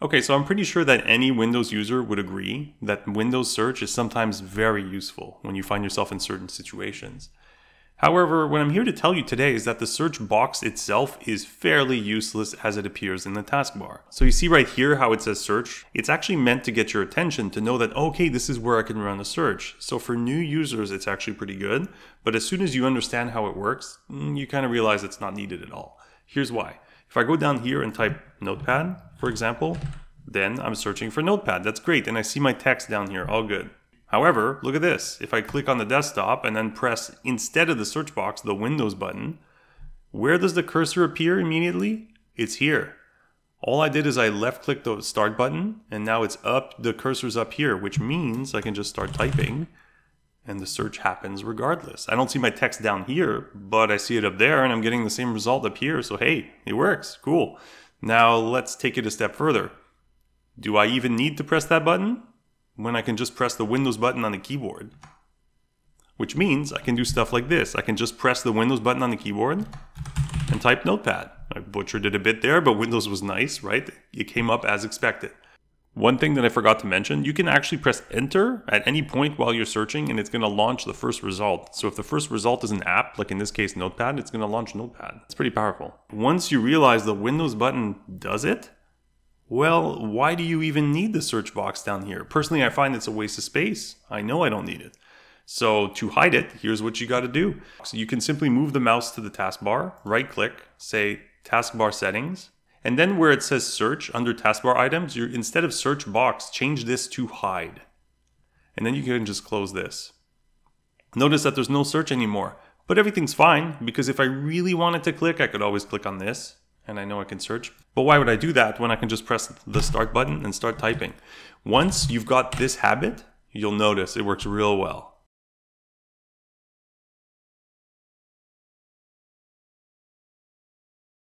Okay, so I'm pretty sure that any Windows user would agree that Windows search is sometimes very useful when you find yourself in certain situations. However, what I'm here to tell you today is that the search box itself is fairly useless as it appears in the taskbar. So you see right here how it says search? It's actually meant to get your attention to know that, okay, this is where I can run a search. So for new users, it's actually pretty good. But as soon as you understand how it works, mm, you kind of realize it's not needed at all. Here's why. If I go down here and type notepad, for example, then I'm searching for notepad. That's great. And I see my text down here, all good. However, look at this. If I click on the desktop and then press, instead of the search box, the Windows button, where does the cursor appear immediately? It's here. All I did is I left click the start button and now it's up, the cursor's up here, which means I can just start typing and the search happens regardless. I don't see my text down here, but I see it up there and I'm getting the same result up here. So hey, it works, cool. Now let's take it a step further. Do I even need to press that button? when I can just press the Windows button on the keyboard. Which means I can do stuff like this. I can just press the Windows button on the keyboard and type Notepad. I butchered it a bit there, but Windows was nice, right? It came up as expected. One thing that I forgot to mention, you can actually press enter at any point while you're searching and it's going to launch the first result. So if the first result is an app, like in this case Notepad, it's going to launch Notepad. It's pretty powerful. Once you realize the Windows button does it, well, why do you even need the search box down here? Personally, I find it's a waste of space. I know I don't need it. So to hide it, here's what you got to do. So you can simply move the mouse to the taskbar, right click, say taskbar settings, and then where it says search under taskbar items, you instead of search box, change this to hide. And then you can just close this. Notice that there's no search anymore, but everything's fine because if I really wanted to click, I could always click on this and I know I can search. But why would I do that when I can just press the start button and start typing? Once you've got this habit, you'll notice it works real well.